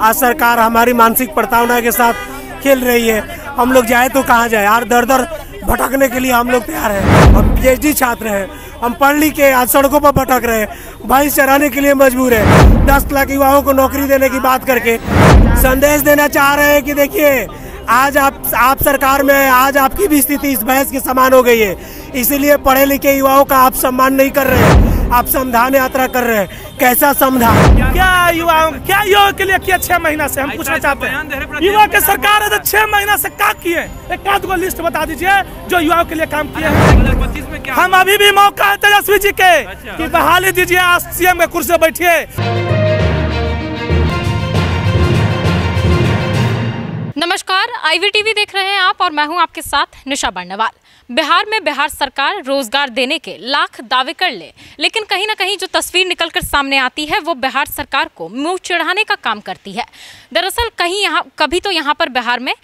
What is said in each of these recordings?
आज सरकार हमारी मानसिक प्रताड़ना के साथ खेल रही है। हम लोग जाए तो कहाँ जाए? यार, दर दर भटकने के लिए हम लोग तैयार हैं। हम पीएचडी छात्र हैं। हम पढ़ लिख के आज सड़कों पर भटक रहे हैं। भाई, चराने के लिए मजबूर है। दस लाख युवाओं को नौकरी देने की बात करके संदेश देना चाह रहे हैं कि देखिए, आज आप आप सरकार में आज आपकी भी स्थिति इस बहस के समान हो गई है। इसीलिए पढ़े लिखे युवाओं का आप सम्मान नहीं कर रहे हैं। आप संविधान यात्रा कर रहे हैं। कैसा संविधान क्या युवा क्या युवा के लिए किया छह महीना से? हम पूछना चाहते हैं। युवा के सरकार है तो छह महीना से क्या किए? एक आध को लिस्ट बता दीजिए जो युवाओं के लिए काम किए हैं। हम अभी भी मौका है तेजस्वी जी के की बहाली दीजिए आज सीएम के कुर्सी बैठिए। नमस्कार आईवीटीवी देख रहे हैं आप और मैं हूँ आपके साथ निशा बर्णवाल। बिहार में बिहार सरकार रोज़गार देने के लाख दावे कर ले, लेकिन कहीं ना कहीं जो तस्वीर निकलकर सामने आती है, वो बिहार सरकार को मुँह चिढ़ाने का काम करती है। दरअसल कहीं यहाँ, कभी तो यहाँ पर बिहार में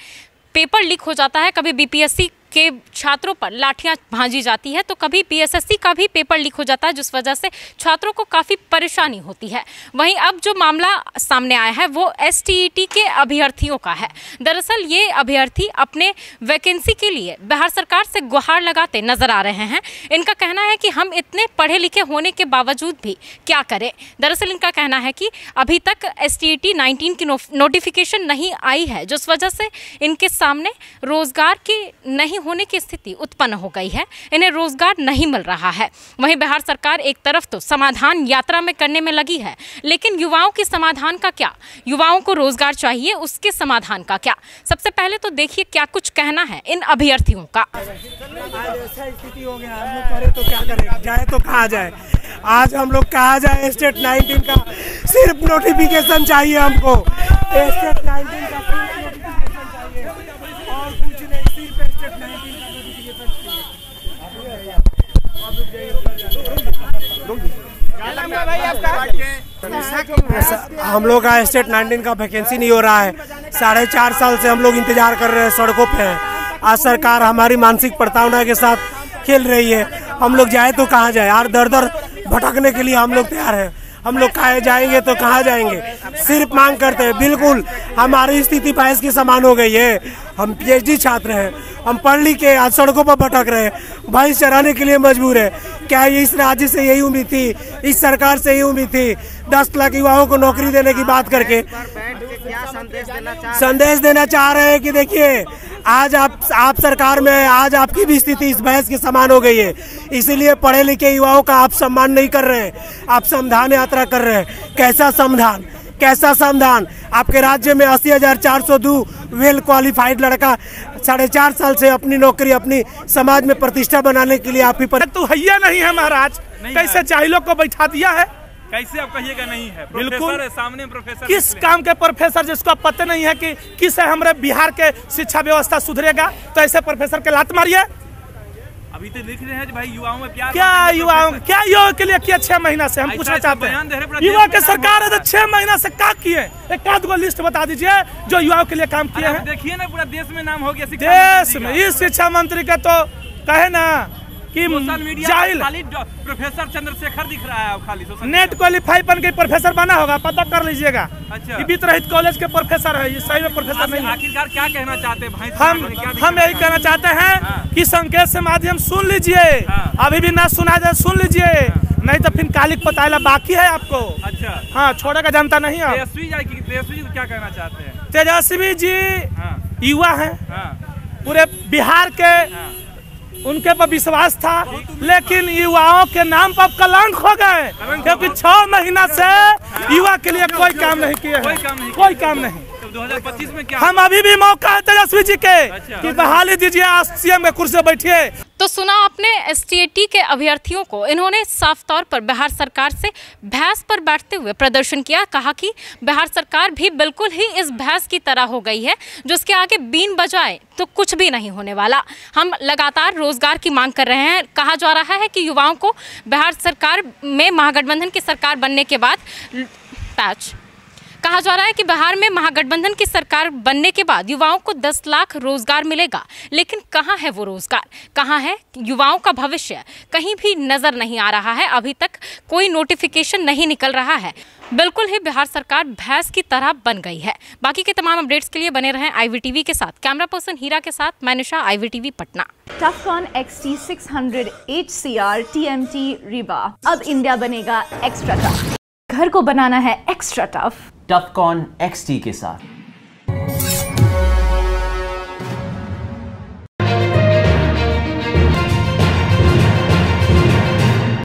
पेपर लीक हो जाता है, कभी बीपीएससी के छात्रों पर लाठियाँ भांजी जाती है तो कभी पीएसएससी का भी पेपर लीक हो जाता है, जिस वजह से छात्रों को काफ़ी परेशानी होती है। वहीं अब जो मामला सामने आया है, वो एस के अभ्यर्थियों का है। दरअसल ये अभ्यर्थी अपने वैकेंसी के लिए बिहार सरकार से गुहार लगाते नज़र आ रहे हैं। इनका कहना है कि हम इतने पढ़े लिखे होने के बावजूद भी क्या करें? दरअसल इनका कहना है कि अभी तक एस टी नाइनटीन की नोटिफिकेशन नहीं आई है, जिस वजह से इनके सामने रोज़गार की नहीं होने की स्थिति उत्पन्न हो गई है। इन्हें रोज़गार नहीं मिल रहा है। वहीं बिहार सरकार एक तरफ़ तो समाधान यात्रा में करने में लगी है, लेकिन युवाओं के समाधान का क्या? युवाओं को रोज़गार चाहिए, उसके समाधान का क्या? सबसे पहले तो देखिए क्या कुछ कहना है इन अभ्यर्थियों का। आज हम लोग करे तो जाए तो कहाँ कहाँ स्टेट 19 का सिर्फ़ नोटिफिकेशन चाहिए हमको। स्टेट 19 का सिर्फ़ नोटिफिकेशन चाहिए और कुछ नहीं सिर्फ़ स्टेट 19 का नोटिफिकेशन हम लोग का स्टेट 19 का वैकेंसी नहीं हो रहा है। साढ़े चार साल से हम लोग इंतज़ार कर रहे हैं सड़कों पे हैं। आज सरकार हमारी मानसिक प्रताड़ना के साथ खेल रही है। हम लोग जाए तो कहाँ जाए? यार दर दर भटकने के लिए हम लोग तैयार हैं। हम लोग कहाँ जाएँगे तो कहाँ जाएँगे? सिर्फ़ मांग करते हैं। बिल्कुल हमारी स्थिति बहस की समान हो गई है। हम पीएचडी छात्र हैं। हम पढ़ लिख के आज सड़कों पर भटक रहे हैं। भाई चराने के लिए मजबूर है। क्या ये इस राज्य से यही उम्मीद थी? इस सरकार से यही उम्मीद थी? दस लाख युवाओं को नौकरी देने की बात करके। संदेश देना चाह रहे हैं कि देखिए आज आप आप सरकार में आज आपकी भी स्थिति इस बहस के समान हो गई है। इसीलिए पढ़े लिखे युवाओं का आप सम्मान नहीं कर रहे हैं। आप संविधान यात्रा कर रहे हैं। कैसा संविधान कैसा संविधान आपके राज्य में अस्सी हज़ार चार सौ दो वेल क्वालिफाइड लड़का साढ़े चार साल से अपनी नौकरी अपनी समाज में प्रतिष्ठा बनाने के लिए आपकी पर... तो हैया नहीं है महाराज। कैसे जाहिलों को बैठा दिया है? कैसे आप कहिएगा नहीं है? बिल्कुल। है, सामने प्रोफेसर किस काम के प्रोफेसर जिसको आप पता नहीं है कि किस है हमारे बिहार के शिक्षा व्यवस्था सुधरेगा तो ऐसे प्रोफेसर के लात मारिए। अभी तो लिख रहे हैं भाई युवाओं में प्यार क्या युवाओं क्या युवाओं के लिए किया छह महीना से हम पूछना चाहते हैं? युवा के सरकार है तो छह महीना से क्या किए? एक आध को लिस्ट बता दीजिए जो युवाओं के लिए काम किए हैं। देखिए ना पूरा देश में नाम हो गया देश में इस शिक्षा मंत्री का तो कहे ना कि सोशल मीडिया जाहिल। खाली प्रोफेसर चंद्रशेखर दिख रहा है खाली सोशल नेट क्वालिफाई बन के प्रोफेसर बना होगा पता कर लीजिएगा। अच्छा। कॉलेज के प्रोफेसर है ये सही में प्रोफेसर नहीं आखिरकार क्या कहना चाहते हैं हम हम यही कहना चाहते हैं हाँ। कि संकेत से माध्यम सुन लीजिए। हाँ। अभी भी ना सुना जाए सुन लीजिए। नहीं तो फिर कालिक पताला बाकी है आपको। अच्छा। हाँ छोड़ेगा जनता नहीं है तेजस्वी जी तेजस्वी जी क्या कहना चाहते हैं? तेजस्वी जी हाँ। युवा हैं। हाँ। पूरे बिहार के हाँ। उनके पर विश्वास था लेकिन युवाओं के नाम पर कलंक हो गए। क्योंकि छह महीना से युवा के लिए कोई काम नहीं किए कोई हैं। काम नहीं कोई काम नहीं। तो 2025 में क्या हम अभी भी मौका है तेजस्वी जी के अच्छा। कि बहाली दीजिए आज सीएम के कुर्सी बैठिए। तो सुना आपने एस के अभ्यर्थियों को। इन्होंने साफ़ तौर पर बिहार सरकार से भैंस पर बैठते हुए प्रदर्शन किया, कहा कि बिहार सरकार भी बिल्कुल ही इस भैंस की तरह हो गई है जो उसके आगे बीन बजाए तो कुछ भी नहीं होने वाला। हम लगातार रोज़गार की मांग कर रहे हैं। कहा जा रहा है कि युवाओं को बिहार सरकार में महागठबंधन की सरकार बनने के बाद पैच। कहा जा रहा है कि बिहार में महागठबंधन की सरकार बनने के बाद युवाओं को 10 लाख रोज़गार मिलेगा। लेकिन कहाँ है वो रोज़गार? कहाँ है युवाओं का भविष्य? कहीं भी नज़र नहीं आ रहा है। अभी तक कोई नोटिफिकेशन नहीं निकल रहा है। बिल्कुल ही बिहार सरकार भैंस की तरह बन गई है। बाकी के तमाम अपडेट्स के लिए बने रहें आईवीटीवी के साथ। कैमरा पर्सन हीरा के साथ मैं Nisha IVTV Patna. Tufcon XT 600 HCR TMT rebar अब इंडिया बनेगा एक्स्ट्रा टफ घर को बनाना है extra tough tough cone XT के साथ।